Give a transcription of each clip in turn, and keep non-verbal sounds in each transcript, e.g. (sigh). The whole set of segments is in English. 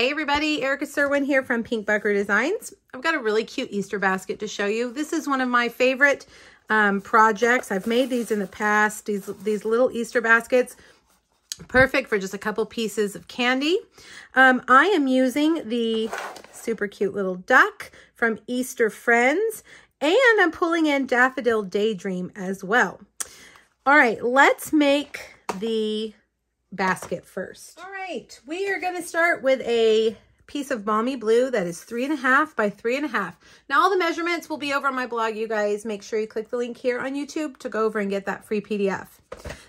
Hey everybody, Erica Serwin here from Pink Buckaroo Designs. I've got a really cute Easter basket to show you. This is one of my favorite um, projects. I've made these in the past, these, these little Easter baskets. Perfect for just a couple pieces of candy. Um, I am using the super cute little duck from Easter Friends, and I'm pulling in Daffodil Daydream as well. All right, let's make the basket first. All right, we are going to start with a piece of balmy blue that is three and a half by three and a half. Now all the measurements will be over on my blog, you guys. Make sure you click the link here on YouTube to go over and get that free PDF.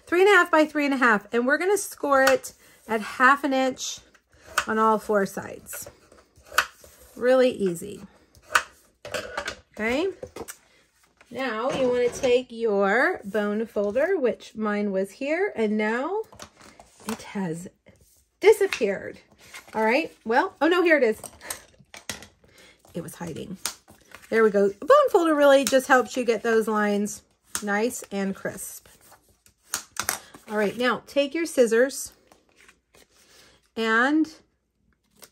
Three and a half by three and a half, and we're going to score it at half an inch on all four sides. Really easy. Okay. Now you want to take your bone folder, which mine was here, and now it has disappeared. All right. Well, oh no, here it is. It was hiding. There we go. A bone folder really just helps you get those lines nice and crisp. All right, now take your scissors and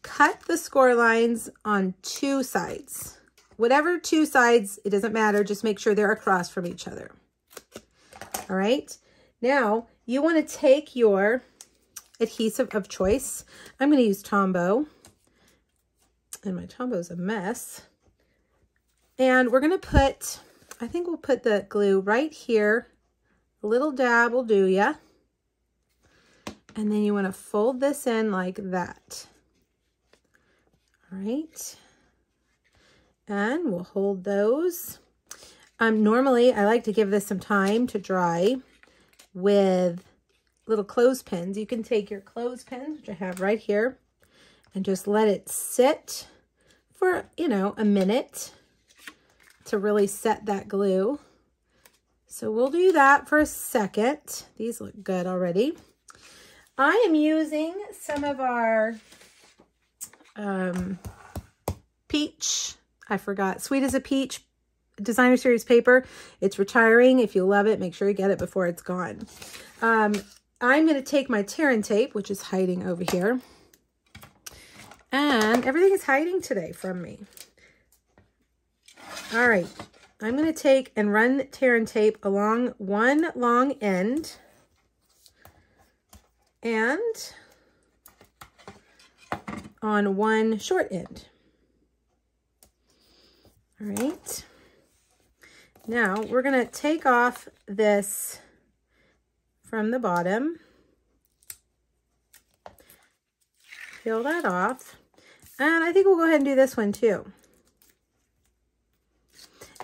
cut the score lines on two sides. Whatever two sides, it doesn't matter. Just make sure they're across from each other. All right. Now, you want to take your adhesive of choice. I'm going to use Tombow. And my Tombow is a mess. And we're going to put, I think we'll put the glue right here. A little dab will do ya. And then you want to fold this in like that. All right. And we'll hold those. Um, normally, I like to give this some time to dry with little clothespins. You can take your clothespins, which I have right here, and just let it sit for, you know, a minute to really set that glue. So we'll do that for a second. These look good already. I am using some of our um, peach, I forgot, Sweet as a Peach designer series paper. It's retiring. If you love it, make sure you get it before it's gone. Um, I'm going to take my tear and tape, which is hiding over here. And everything is hiding today from me. All right. I'm going to take and run tear and tape along one long end. And on one short end. All right. Now we're going to take off this from the bottom. Peel that off. And I think we'll go ahead and do this one too.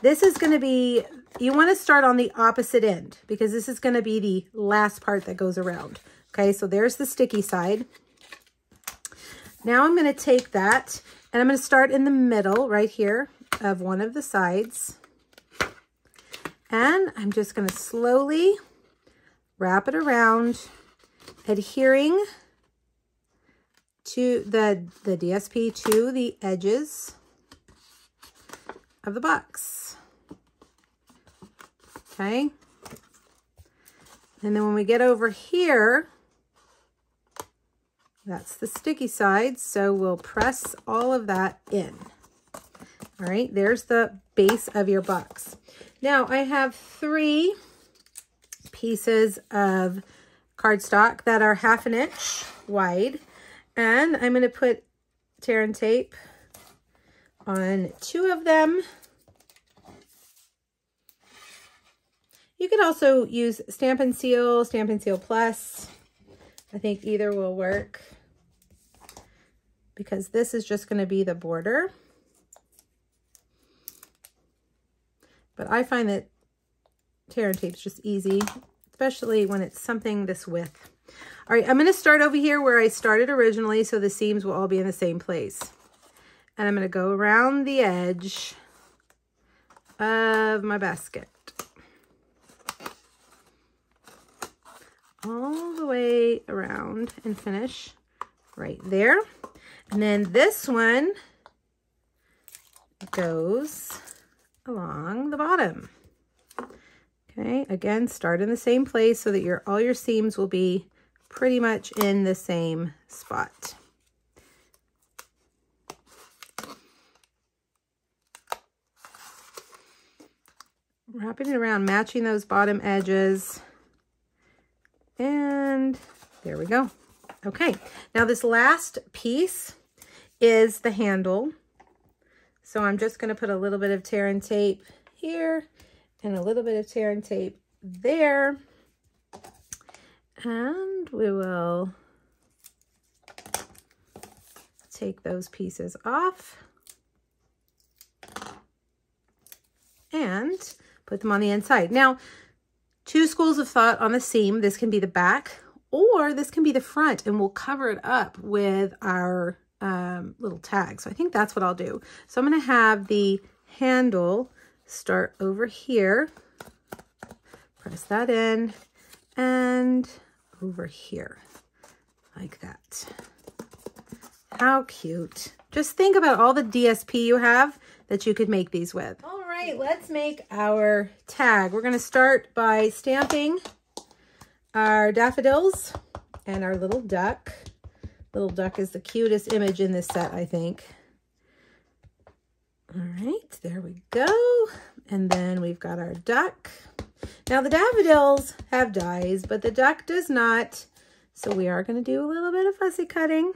This is going to be, you want to start on the opposite end because this is going to be the last part that goes around. Okay, so there's the sticky side. Now I'm going to take that and I'm going to start in the middle right here of one of the sides. And I'm just going to slowly wrap it around, adhering to the, the DSP to the edges of the box. Okay. And then when we get over here, that's the sticky side. So we'll press all of that in. All right, there's the base of your box. Now I have three pieces of cardstock that are half an inch wide. And I'm going to put tear and tape on two of them. You could also use Stampin' Seal, Stampin' Seal Plus. I think either will work because this is just going to be the border. But I find that tear and tape is just easy, especially when it's something this width. All right, I'm going to start over here where I started originally, so the seams will all be in the same place. And I'm going to go around the edge of my basket. All the way around and finish right there. And then this one goes along the bottom. Okay, again, start in the same place so that your all your seams will be pretty much in the same spot. Wrapping it around, matching those bottom edges. And there we go. Okay, now this last piece is the handle. So I'm just gonna put a little bit of tear and tape here and a little bit of tear and tape there. And we will take those pieces off and put them on the inside. Now, two schools of thought on the seam. This can be the back or this can be the front and we'll cover it up with our um, little tag. So I think that's what I'll do. So I'm going to have the handle start over here. Press that in and over here like that. How cute. Just think about all the DSP you have that you could make these with. All right, let's make our tag. We're going to start by stamping our daffodils and our little duck. Little duck is the cutest image in this set, I think. All right, there we go. And then we've got our duck. Now the daffodils have dies, but the duck does not. So we are going to do a little bit of fussy cutting.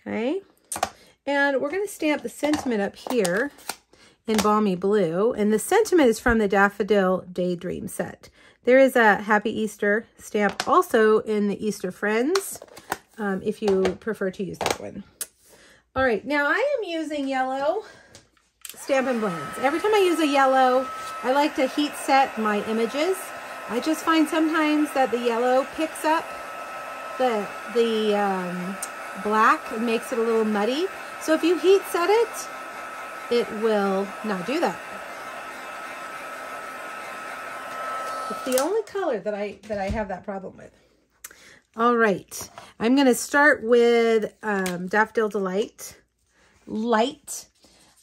Okay. And we're going to stamp the sentiment up here in Balmy Blue. And the sentiment is from the Daffodil Daydream set. There is a Happy Easter stamp also in the Easter Friends, um, if you prefer to use that one. All right, now I am using yellow Stampin' Blends. Every time I use a yellow, I like to heat set my images. I just find sometimes that the yellow picks up the, the um, black and makes it a little muddy. So if you heat set it, it will not do that. It's the only color that I that I have that problem with. All right, I'm going to start with um, Daffodil Delight Light.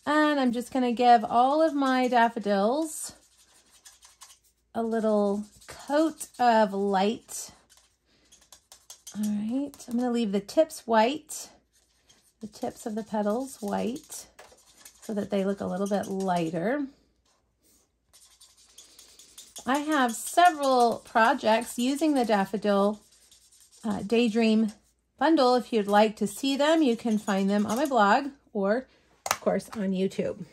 And I'm just going to give all of my daffodils a little coat of light. All right, I'm going to leave the tips white, the tips of the petals white, so that they look a little bit lighter. I have several projects using the Daffodil uh, Daydream bundle. If you'd like to see them, you can find them on my blog or, of course, on YouTube.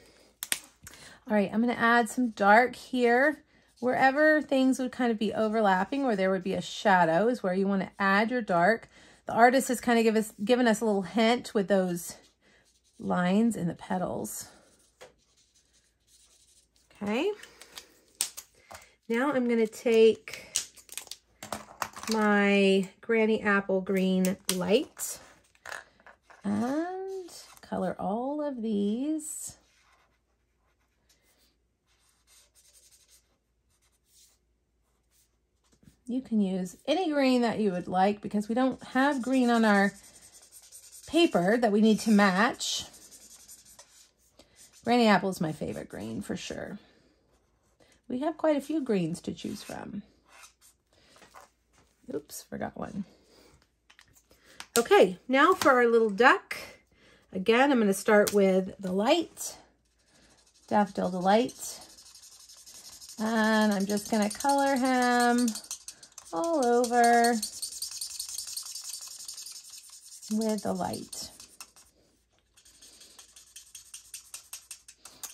All right, I'm going to add some dark here. Wherever things would kind of be overlapping or there would be a shadow is where you want to add your dark. The artist has kind of give us, given us a little hint with those lines in the petals. Okay. Now I'm going to take my Granny Apple Green Light and color all of these. You can use any green that you would like because we don't have green on our paper that we need to match. Granny Apple is my favorite green for sure. We have quite a few greens to choose from. Oops, forgot one. Okay, now for our little duck. Again, I'm going to start with the light, Daffodil Delight. And I'm just going to color him all over with the light.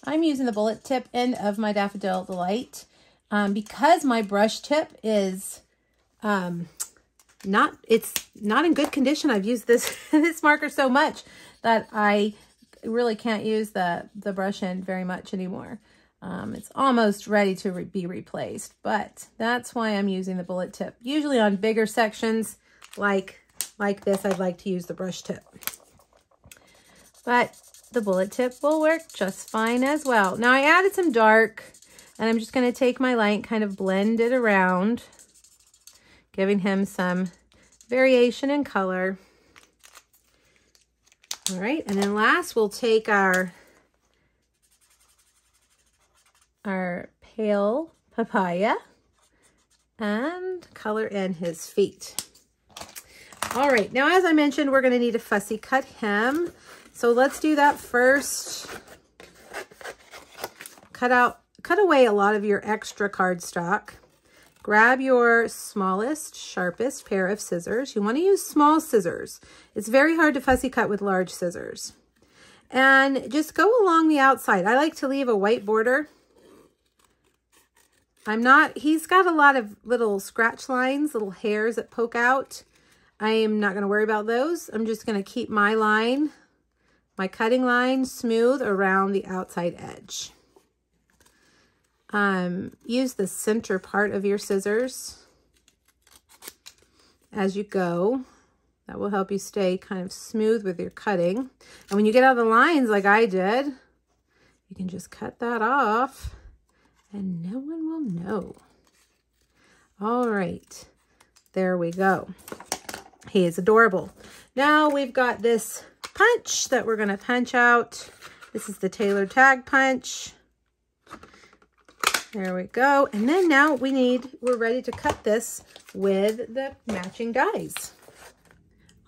I'm using the bullet tip end of my Daffodil Delight um, because my brush tip is um, not, it's not in good condition. I've used this, (laughs) this marker so much that I really can't use the, the brush end very much anymore. Um, it's almost ready to re be replaced, but that's why I'm using the bullet tip. Usually on bigger sections like, like this, I'd like to use the brush tip. But the bullet tip will work just fine as well. Now I added some dark and I'm just going to take my light kind of blend it around, giving him some variation in color. All right, and then last we'll take our, our pale papaya and color in his feet. All right, now as I mentioned, we're going to need to fussy cut him. So let's do that first. Cut out cut away a lot of your extra cardstock. Grab your smallest, sharpest pair of scissors. You want to use small scissors. It's very hard to fussy cut with large scissors. And just go along the outside. I like to leave a white border. I'm not, he's got a lot of little scratch lines, little hairs that poke out. I am not going to worry about those. I'm just going to keep my line, my cutting line smooth around the outside edge. Um, use the center part of your scissors as you go. That will help you stay kind of smooth with your cutting. And when you get out the lines like I did, you can just cut that off and no one will know. All right, there we go. He is adorable. Now we've got this punch that we're gonna punch out. This is the Tailored Tag Punch. There we go. And then now we need, we're ready to cut this with the matching dies.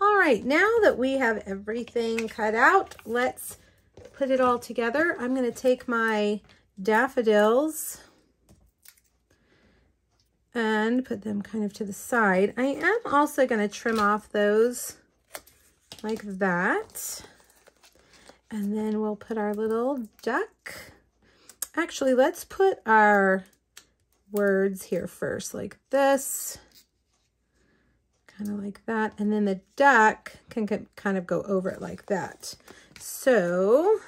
All right, now that we have everything cut out, let's put it all together. I'm gonna take my daffodils and put them kind of to the side. I am also gonna trim off those like that. And then we'll put our little duck Actually, let's put our words here first, like this, kind of like that. And then the duck can kind of go over it like that. So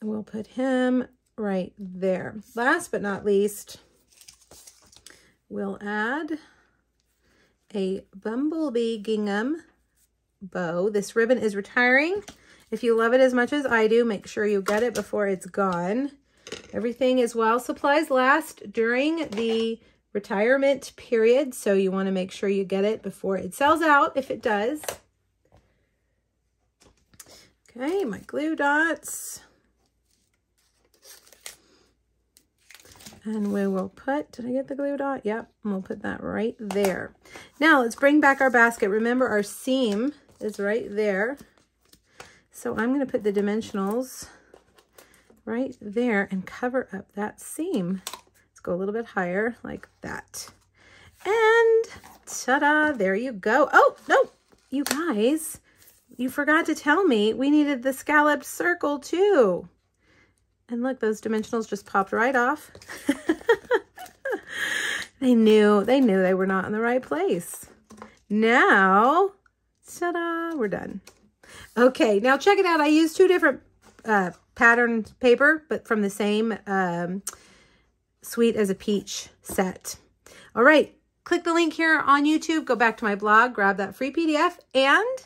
we'll put him right there. Last but not least, we'll add a bumblebee gingham bow. This ribbon is retiring. If you love it as much as I do, make sure you get it before it's gone. Everything is while supplies last during the retirement period, so you want to make sure you get it before it sells out, if it does. Okay, my glue dots. And we will put, did I get the glue dot? Yep, and we'll put that right there. Now let's bring back our basket. Remember our seam is right there. So I'm going to put the dimensionals right there and cover up that seam. Let's go a little bit higher like that. And ta-da, there you go. Oh, no, you guys, you forgot to tell me we needed the scalloped circle too. And look, those dimensionals just popped right off. (laughs) they knew, they knew they were not in the right place. Now, ta-da, we're done. Okay, now check it out. I used two different uh, pattern paper, but from the same um, Sweet as a Peach set. All right, click the link here on YouTube, go back to my blog, grab that free PDF, and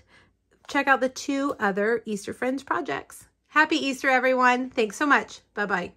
check out the two other Easter Friends projects. Happy Easter, everyone. Thanks so much. Bye-bye.